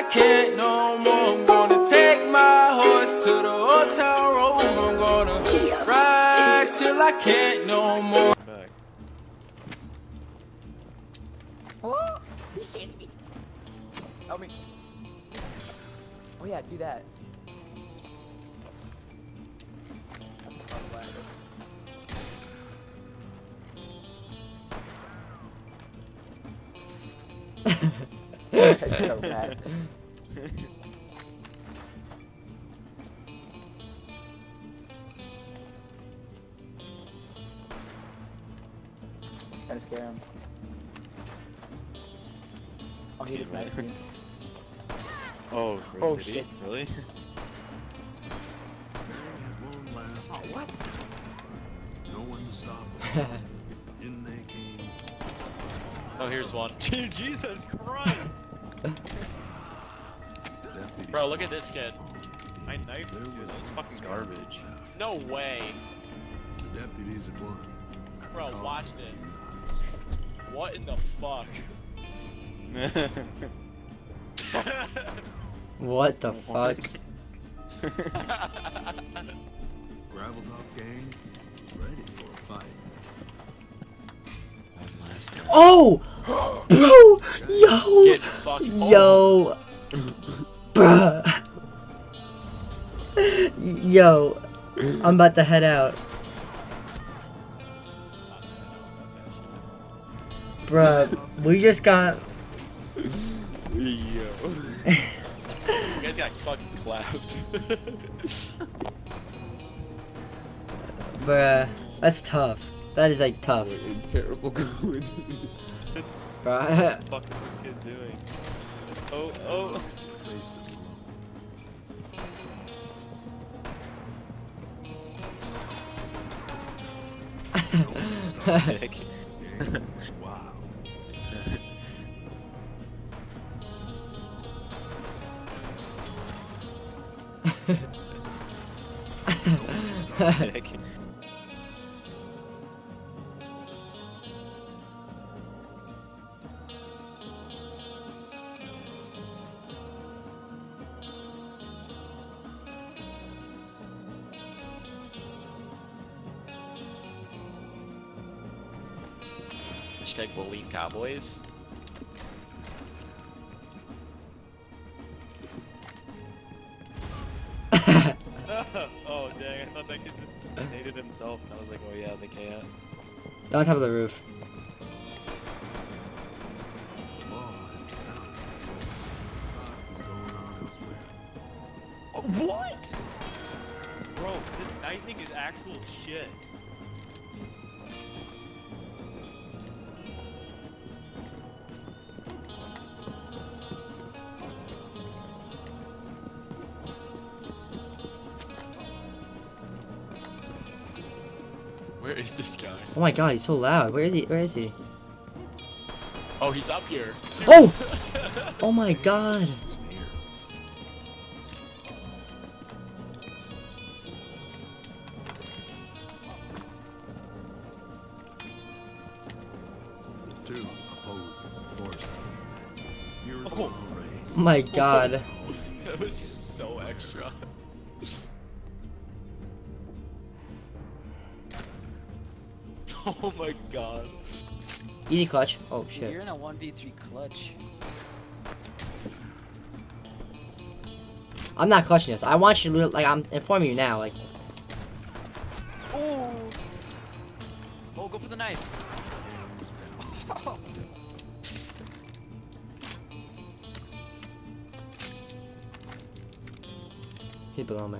I can't no more. I'm gonna take my horse to the old town road. I'm gonna ride till I can't no more. Back. Oh, he sees me. Help me. Oh yeah, do that. That's a fun blast. That's so bad. Trying to scare him. Oh, he just Damn me. Oh, wait, Oh, did he? shit. Really? Oh, what? No one to stop them. In they came. Oh, here's one. Jesus Christ! Deputy Bro, look at this kid. I knifed him, dude. That fucking garbage. No way. The deputies. At the Bro, watch this. What in the fuck? What the fuck? Gravel top gang, ready for a fight. One last time. Oh! Bro! Yo! Get fucked. Yo! Oh. Bruh! Yo! I'm about to head out. Bruh, we just got. Yo. you guys got fucking clapped. Bruh, that's tough. That is like tough. We're in terrible going. Bruh. fuck is this kid doing? Oh, oh. Faced it alone. No one to stop them. Dick. Gang, wow. Hashtag bullying cowboys. oh dang, I thought that kid just hated himself. I was like, oh yeah, they can't. On top of the roof. The law had down. What was going on elsewhere? What? Bro, this knifing is actual shit. Where is this guy? Oh my god, he's so loud. Where is he? Where is he? Oh, he's up here. Oh! Oh my god. Here. The two opposing forces. Here are the Oh. law raised. Oh my god. that was oh my god. Easy clutch. Oh shit. You're in a 1v3 clutch. I'm not clutching this. I want you to like I'm informing you now. Like Oh! Oh, go for the knife. he's below me.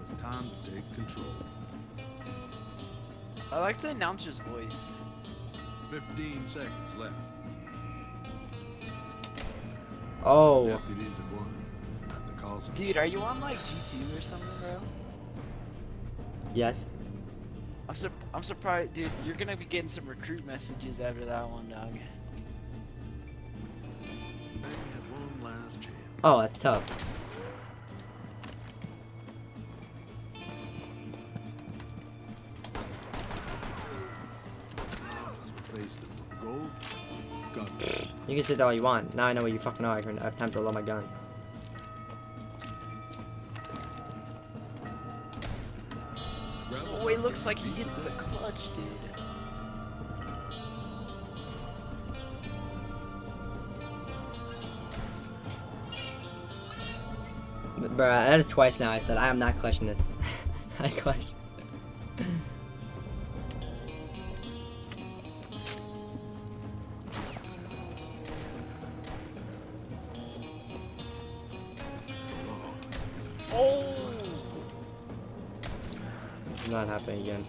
Was time to take control. I like the announcer's voice. 15 seconds left. Oh. Deputies had won. At the cost of Dude, are you on like G2 or something, bro? Yes. I'm sur I'm surprised, dude. You're gonna be getting some recruit messages after that one, dog. They had one last chance. Oh, that's tough. You can sit there all you want. Now I know where you fucking are. I can- I have time to load my gun. Oh, it looks like he hits the clutch, dude. Bruh, that is twice now I said I am not clutching this. I clutch. Not happening again.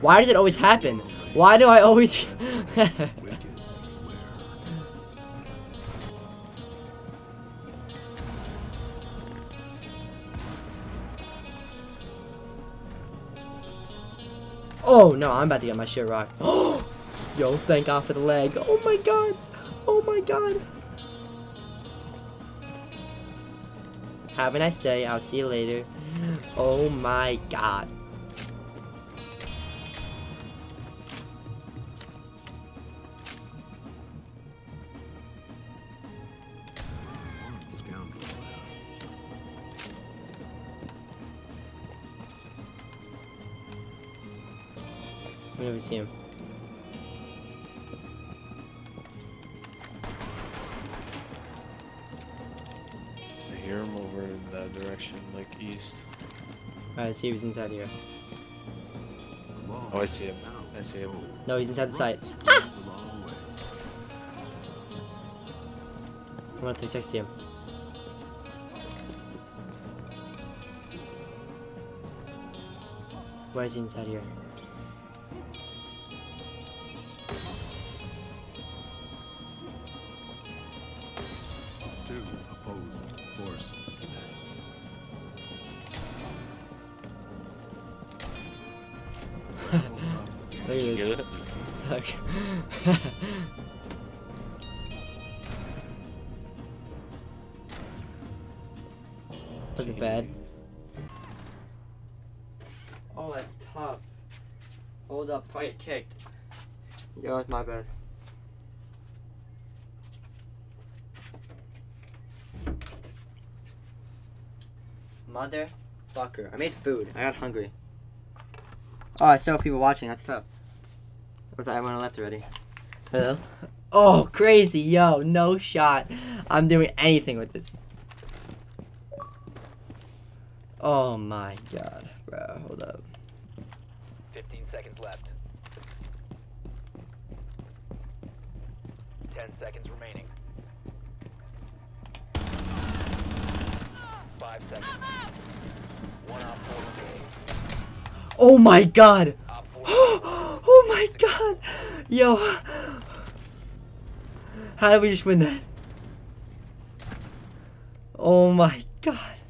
Why does it always happen? Why do I always... Oh no, I'm about to get my shit rocked. Oh, Yo, thank God for the leg. Oh my god. Oh my god. Have a nice day. I'll see you later. Oh my god. We never see him. That direction, like east. Alright, see if he's inside here. Oh, I see him. I see him. No, he's inside the site. Runs the. I'm gonna 360 him. Why is he inside here? Look propaganda at You get it? Look. Was it bad? Oh, that's tough. Hold up, if I get kicked. Yo, it's my bad. Motherfucker. I made food. I got hungry. Oh, I still have people watching. That's tough. Or is that everyone left already? Hello? Oh, crazy. Yo, no shot. I'm doing anything with this. Oh my god, bro. Hold up. 15 seconds left. 10 seconds remaining. 5 seconds. One op 4 remaining. Oh my god. Op 4 my god. Yo. How did we just win that? Oh my god.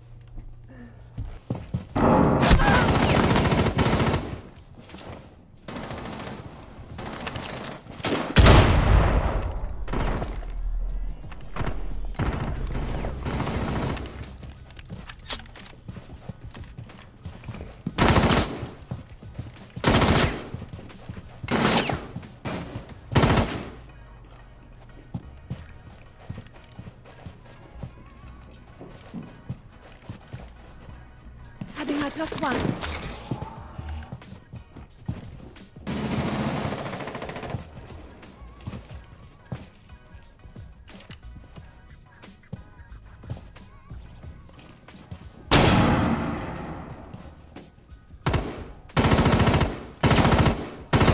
Plus one.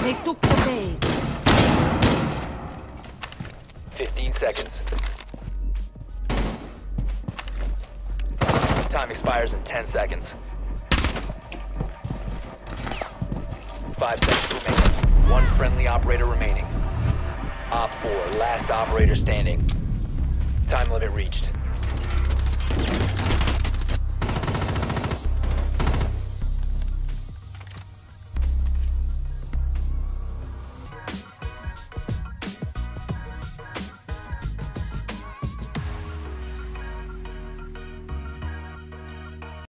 They took the bay. 15 seconds. Time expires in 10 seconds. 5 seconds remaining. One friendly operator remaining. Op 4, last operator standing. Time limit reached.